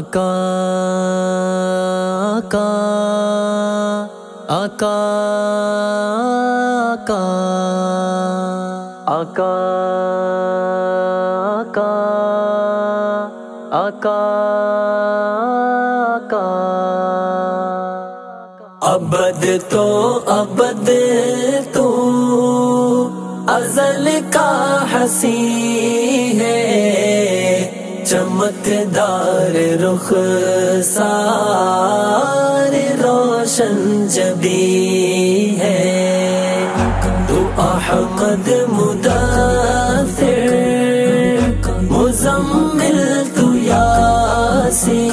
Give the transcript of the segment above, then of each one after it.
आका आका आका आका। आका आका आका अबद तो अबद तो अजल का हसी है। चमकदार रुख सारे रोशन जबी है। तू अहमद मुदाफिर मुजम्मिल तू यासी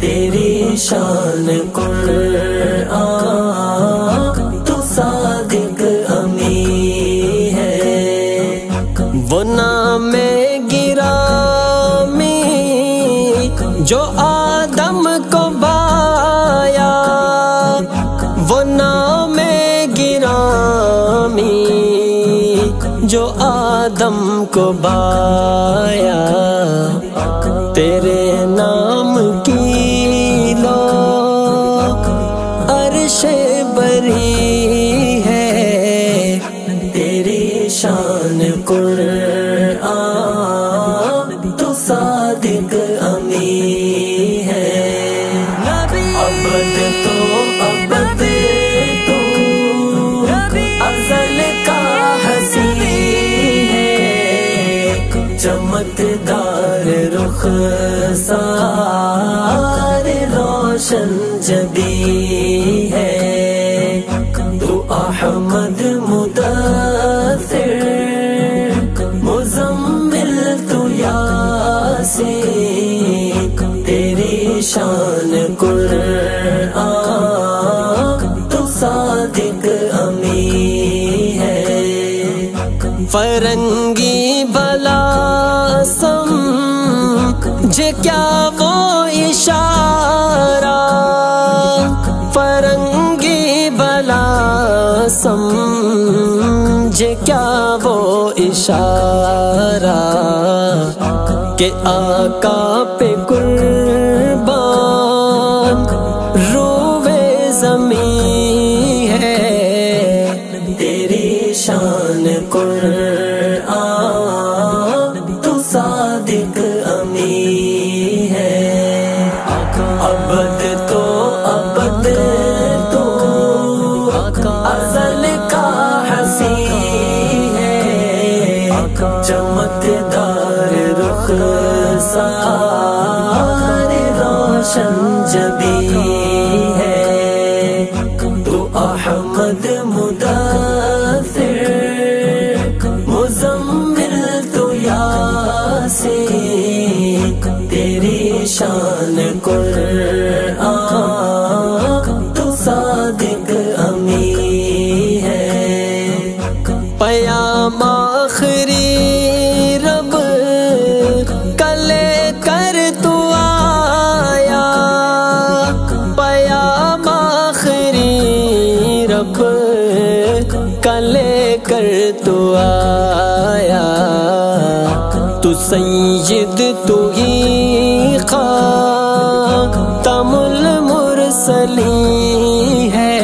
तेरी शान कुरआन आदम को बाया, वो नाम गिरामी, जो आदम को बाया। तेरे नाम की लो, अर्श बरी है। तेरी शान कुरआन, तू सादिक अमी चमकदार रुख सार रोशन जदी है। तू अहमद मुदासिर मुजम्मिल तू यासी तेरी शान फरंगी भला सम, जे क्या वो इशारा? फरंगी भला सम, जे क्या वो इशारा? के आका पे कुर्बान, रोवे जमी है, तेरी शान कुरआन चमकदार रुख सारे रोशन जबी है। तो अहमद मुदासिर मुजम्मिल तू यासी तेरी शान कुरआन रब कले कर तू आया। तू सैयद तू ही तमुल मुरसली है।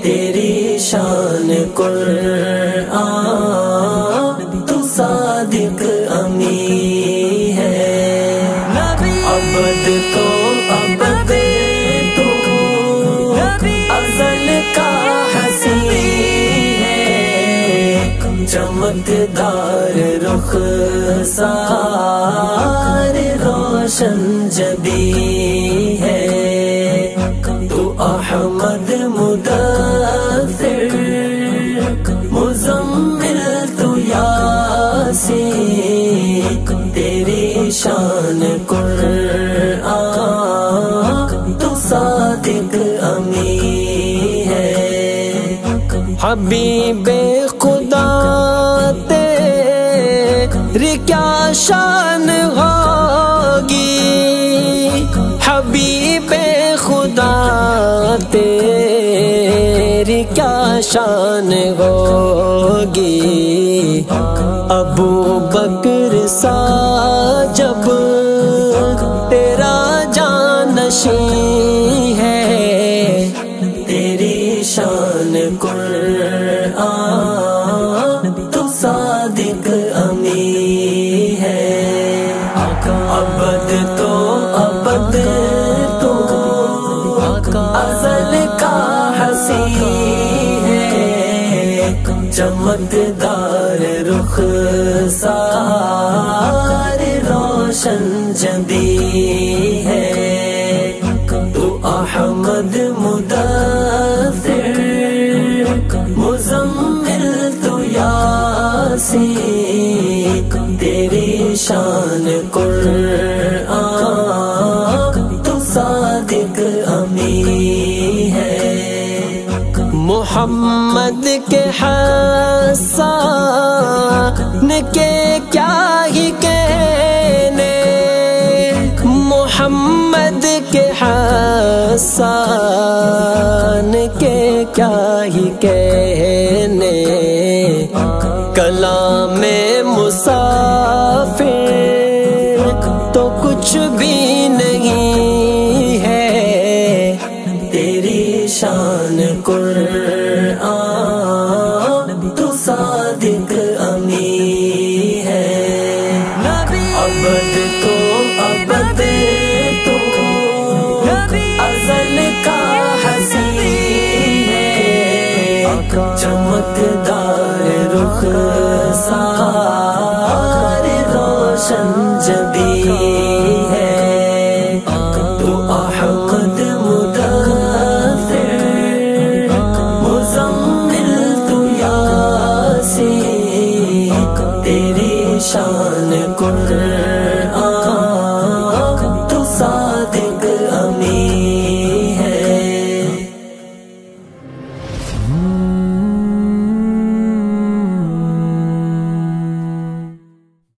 तेरी शान कुरआन तू सादिक अमी है। अबद तो चमकदार रुख सार रोशन जबी है। तू अहमद मुदासिर मुजम्मिल तू यासी तेरी शान कुरआन तू सादिक अमी है। हबीबे तेरी क्या शान होगी? हबीबे खुदा तेरी क्या शान होगी? अबू बकर सा जब तेरा जानशी चमकदार रुख सार रोशन जबी है। तू अहमद मुदफिर, मुजम्मिल तू यासी तेरी शान कुरान मोहम्मद के हसन के क्या ही कहने? मोहम्मद के हसन के क्या ही कहने? सारे रोशन जबी